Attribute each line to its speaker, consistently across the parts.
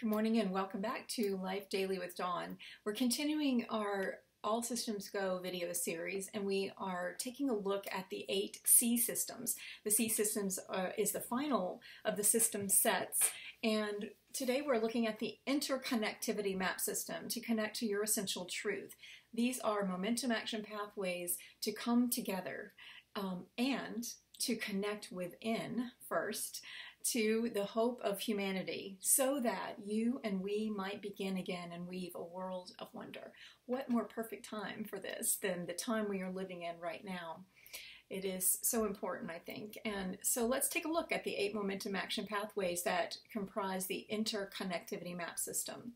Speaker 1: Good morning and welcome back to Life Daily with Dawn. We're continuing our All Systems Go video series and we are taking a look at the eight C systems. The C systems uh, is the final of the system sets and today we're looking at the interconnectivity map system to connect to your essential truth. These are momentum action pathways to come together um, and to connect within first to the hope of humanity so that you and we might begin again and weave a world of wonder. What more perfect time for this than the time we are living in right now? It is so important, I think. And so let's take a look at the eight momentum action pathways that comprise the interconnectivity map system.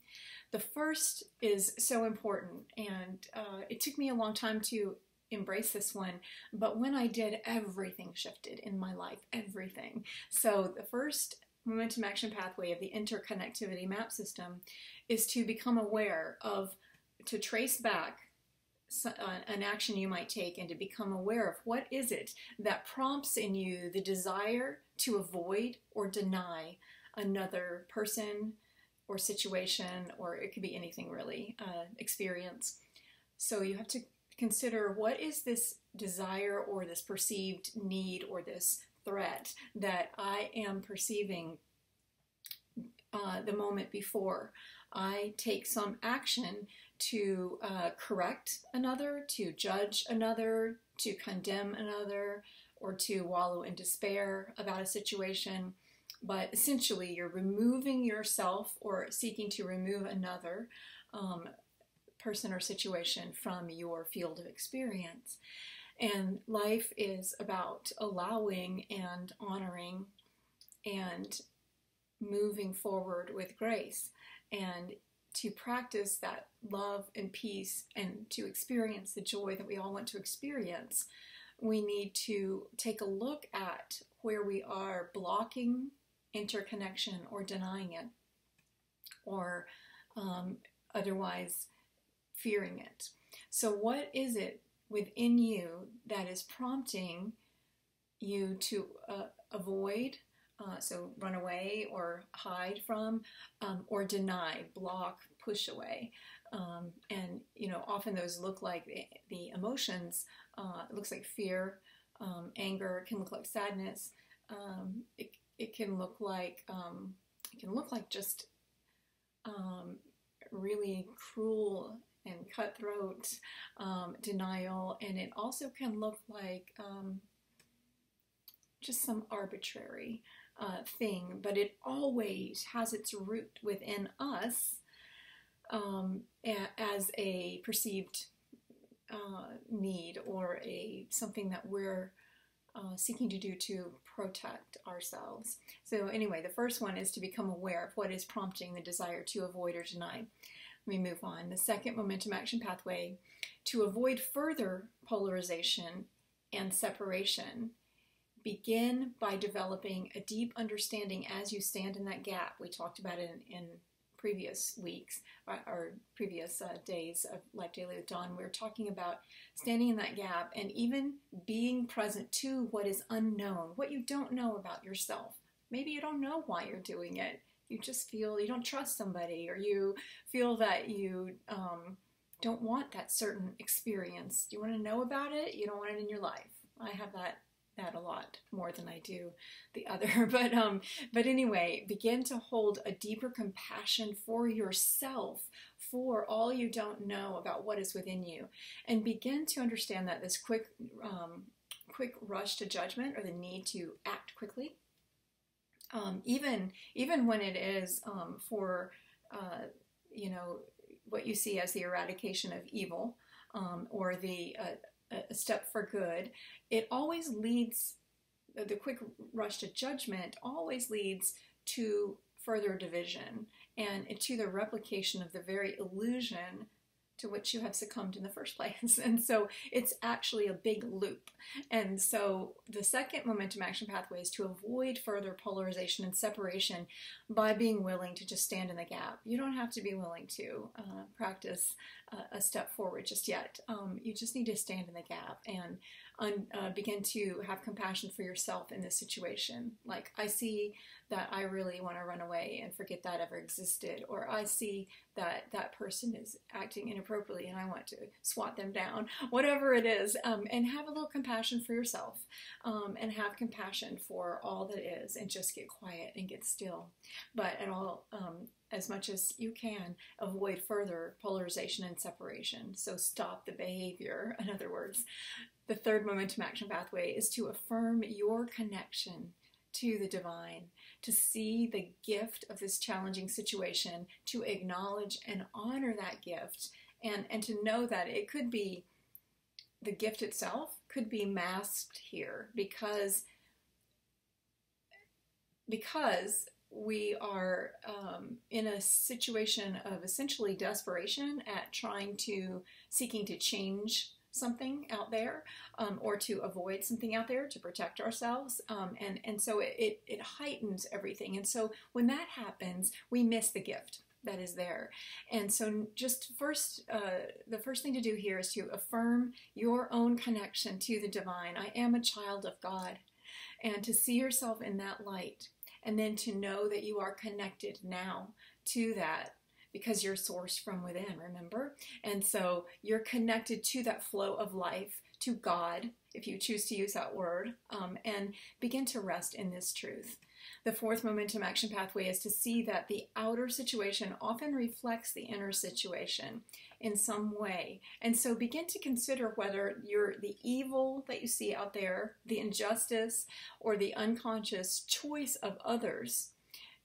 Speaker 1: The first is so important, and uh, it took me a long time to embrace this one. But when I did, everything shifted in my life, everything. So the first momentum action pathway of the interconnectivity map system is to become aware of, to trace back uh, an action you might take and to become aware of what is it that prompts in you the desire to avoid or deny another person or situation or it could be anything really uh, experience so you have to consider what is this desire or this perceived need or this threat that I am perceiving uh, the moment before. I take some action to uh, correct another, to judge another, to condemn another, or to wallow in despair about a situation. But essentially, you're removing yourself or seeking to remove another um, person or situation from your field of experience. And life is about allowing and honoring and moving forward with grace. And to practice that love and peace and to experience the joy that we all want to experience, we need to take a look at where we are blocking interconnection or denying it, or um, otherwise fearing it. So, what is it within you that is prompting you to uh, avoid? Uh, so, run away or hide from, um, or deny, block, push away. Um, and, you know, often those look like the, the emotions. Uh, it looks like fear, um, anger, can look like sadness. Um, it, it can look like, um, it can look like just um, really cruel and cutthroat um, denial, and it also can look like um, just some arbitrary uh, thing, but it always has its root within us um, as a perceived uh, need or a something that we're uh, seeking to do to protect ourselves. So, anyway, the first one is to become aware of what is prompting the desire to avoid or deny. Me move on. The second momentum action pathway to avoid further polarization and separation. Begin by developing a deep understanding as you stand in that gap. We talked about it in, in previous weeks or, or previous uh, days of Life Daily with Dawn. We're talking about standing in that gap and even being present to what is unknown, what you don't know about yourself. Maybe you don't know why you're doing it you just feel you don't trust somebody or you feel that you um, don't want that certain experience. You want to know about it? You don't want it in your life. I have that that a lot more than I do the other. But um, but anyway, begin to hold a deeper compassion for yourself, for all you don't know about what is within you, and begin to understand that this quick um, quick rush to judgment or the need to act quickly um, even even when it is um, for uh, you know what you see as the eradication of evil um, or the uh, a step for good, it always leads the quick rush to judgment always leads to further division and to the replication of the very illusion to which you have succumbed in the first place. And so it's actually a big loop. And so the second momentum action pathway is to avoid further polarization and separation by being willing to just stand in the gap. You don't have to be willing to uh, practice a step forward just yet. Um, you just need to stand in the gap and un, uh, begin to have compassion for yourself in this situation. Like, I see that I really want to run away and forget that ever existed, or I see that that person is acting inappropriately and I want to swat them down, whatever it is, um, and have a little compassion for yourself um, and have compassion for all that is and just get quiet and get still. But at all, um, as much as you can, avoid further polarization and separation. So stop the behavior, in other words. The third momentum action pathway is to affirm your connection to the divine, to see the gift of this challenging situation, to acknowledge and honor that gift, and, and to know that it could be the gift itself could be masked here because because we are um, in a situation of essentially desperation at trying to seeking to change something out there um, or to avoid something out there to protect ourselves um, and and so it, it, it heightens everything. And so when that happens we miss the gift that is there. And so just first uh, the first thing to do here is to affirm your own connection to the divine. I am a child of god. And to see yourself in that light and then to know that you are connected now to that because you're sourced from within, remember? And so you're connected to that flow of life, to God, if you choose to use that word, um, and begin to rest in this truth. The fourth momentum action pathway is to see that the outer situation often reflects the inner situation in some way. And so begin to consider whether you're the evil that you see out there, the injustice, or the unconscious choice of others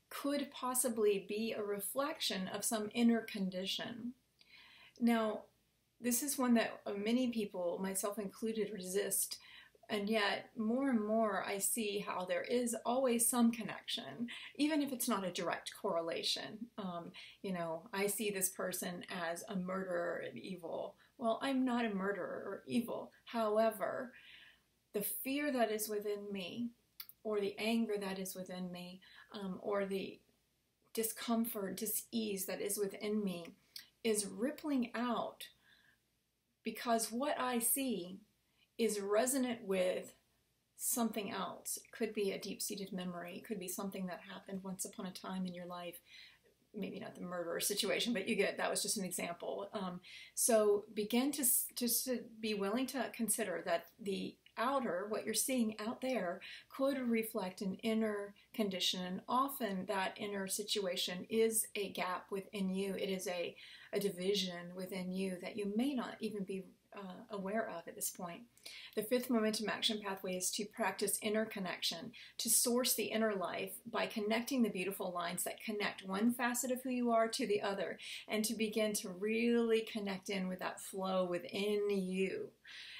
Speaker 1: could possibly be a reflection of some inner condition. Now, this is one that many people, myself included, resist. And yet, more and more, I see how there is always some connection, even if it's not a direct correlation. Um, you know, I see this person as a murderer and evil. Well, I'm not a murderer or evil. However, the fear that is within me, or the anger that is within me, um, or the discomfort, dis-ease that is within me is rippling out because what I see is resonant with something else. It could be a deep-seated memory. It could be something that happened once upon a time in your life. Maybe not the murderer situation, but you get that was just an example. Um, so begin to just to be willing to consider that the outer, what you're seeing out there, could reflect an inner condition. And often that inner situation is a gap within you. It is a, a division within you that you may not even be uh, aware of at this point. The fifth momentum action pathway is to practice inner connection, to source the inner life by connecting the beautiful lines that connect one facet of who you are to the other, and to begin to really connect in with that flow within you,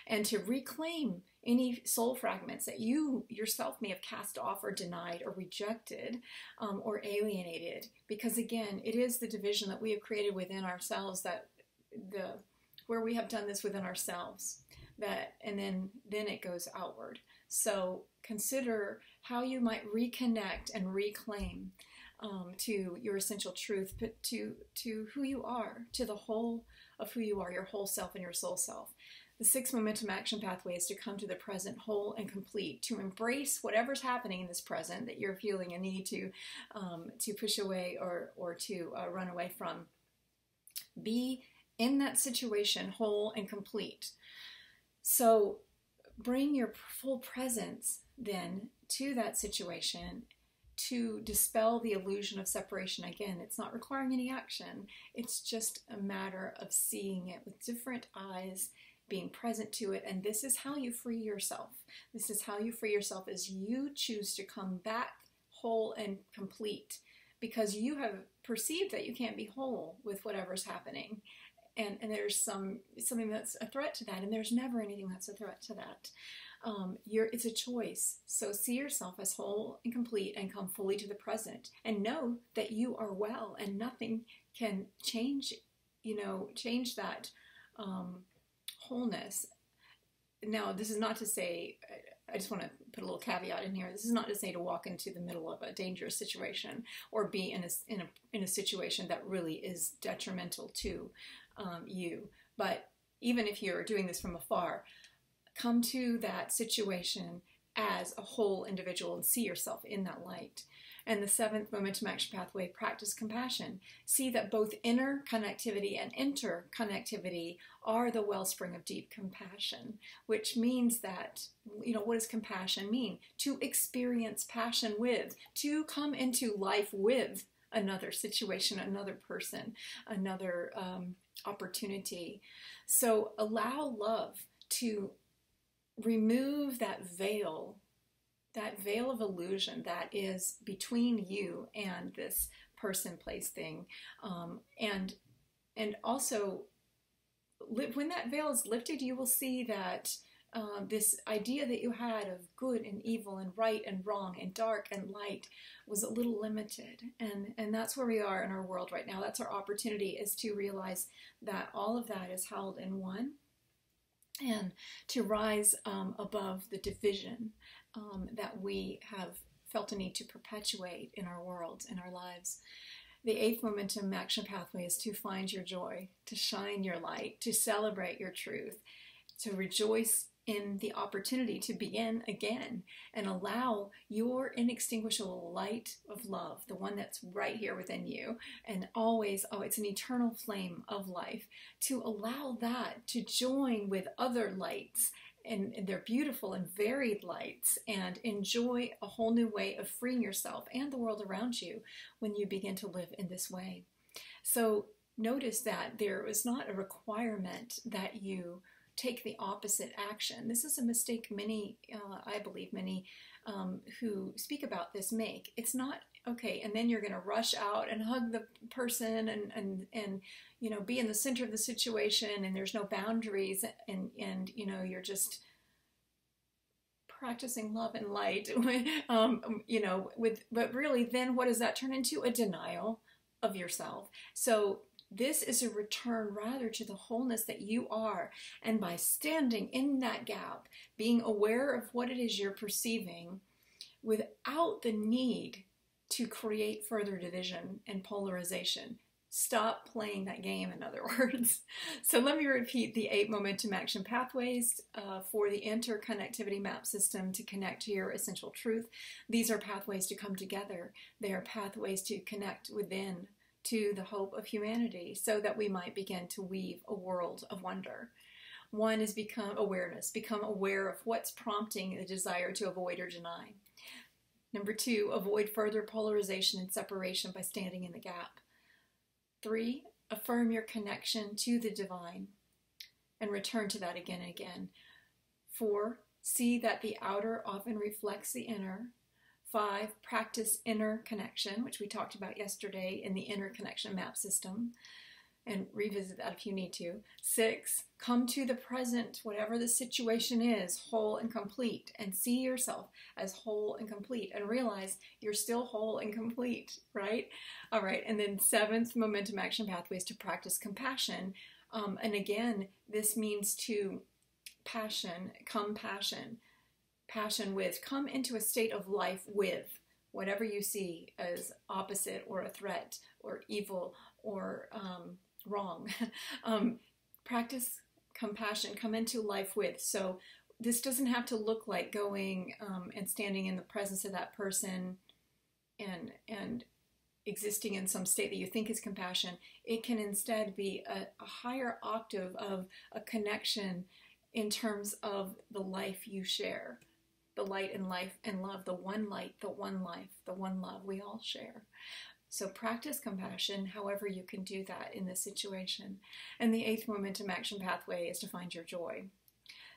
Speaker 1: and to reclaim any soul fragments that you yourself may have cast off or denied or rejected um, or alienated. Because again, it is the division that we have created within ourselves that the where we have done this within ourselves that and then then it goes outward. So consider how you might reconnect and reclaim um, to your essential truth, but to to who you are, to the whole of who you are, your whole self and your soul self. The sixth momentum action pathway is to come to the present whole and complete, to embrace whatever's happening in this present that you're feeling a need to um, to push away or or to uh, run away from. Be in that situation whole and complete. So bring your full presence then to that situation to dispel the illusion of separation. Again, it's not requiring any action, it's just a matter of seeing it with different eyes being present to it. And this is how you free yourself. This is how you free yourself as you choose to come back whole and complete because you have perceived that you can't be whole with whatever's happening. And, and there's some something that's a threat to that, and there's never anything that's a threat to that. Um, it's a choice. So see yourself as whole and complete and come fully to the present and know that you are well and nothing can change, you know, change that um, wholeness. Now, this is not to say, I just want to put a little caveat in here. This is not to say to walk into the middle of a dangerous situation or be in a, in a, in a situation that really is detrimental to um, you. But even if you're doing this from afar, come to that situation as a whole individual and see yourself in that light. And the seventh momentum action pathway, practice compassion. See that both inner connectivity and interconnectivity are the wellspring of deep compassion, which means that, you know, what does compassion mean? To experience passion with, to come into life with another situation, another person, another um, opportunity. So allow love to remove that veil that veil of illusion that is between you and this person, place, thing, um, and and also when that veil is lifted, you will see that uh, this idea that you had of good and evil and right and wrong and dark and light was a little limited and and that's where we are in our world right now that's our opportunity is to realize that all of that is held in one and to rise um, above the division um, that we have felt a need to perpetuate in our world, in our lives. The eighth momentum action pathway is to find your joy, to shine your light, to celebrate your truth, to rejoice in the opportunity to begin again and allow your inextinguishable light of love, the one that's right here within you, and always, oh, it's an eternal flame of life, to allow that to join with other lights and, they're beautiful and varied lights and enjoy a whole new way of freeing yourself and the world around you when you begin to live in this way. So notice that there is not a requirement that you take the opposite action. This is a mistake many, uh, I believe, many um, who speak about this make. It's not okay, and then you're going to rush out and hug the person and and and you know be in the center of the situation, and there's no boundaries, and and you know you're just practicing love and light um, you know with but really then what does that turn into a denial of yourself so this is a return rather to the wholeness that you are. And by standing in that gap, being aware of what it is you're perceiving without the need to create further division and polarization. Stop playing that game, in other words. So let me repeat the eight momentum action pathways uh, for the interconnectivity map system to connect to your essential truth. These are pathways to come together. They are pathways to connect within to the hope of humanity so that we might begin to weave a world of wonder. One is become awareness, become aware of what's prompting the desire to avoid or deny. Number two, avoid further polarization and separation by standing in the gap. Three, affirm your connection to the divine and return to that again and again. Four, see that the outer often reflects the inner Five, practice inner connection, which we talked about yesterday in the inner connection map system, and revisit that if you need to. Six, come to the present, whatever the situation is, whole and complete, and see yourself as whole and complete, and realize you're still whole and complete, right? All right, and then seventh, momentum action pathways to practice compassion. Um, and again, this means to passion, compassion passion with, come into a state of life with whatever you see as opposite or a threat or evil or um, wrong. um, practice compassion, come into life with. So this doesn't have to look like going um, and standing in the presence of that person and and existing in some state that you think is compassion. It can instead be a, a higher octave of a connection in terms of the life you share the light and life and love, the one light, the one life, the one love we all share. So practice compassion however you can do that in this situation. And the eighth momentum action pathway is to find your joy.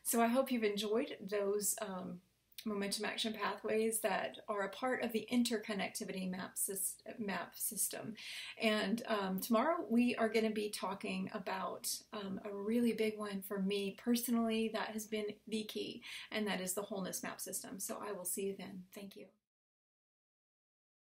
Speaker 1: So I hope you've enjoyed those um, momentum action pathways that are a part of the interconnectivity map, map system. And um, tomorrow we are going to be talking about um, a really big one for me personally that has been the key, and that is the wholeness map system. So I will see you then. Thank you.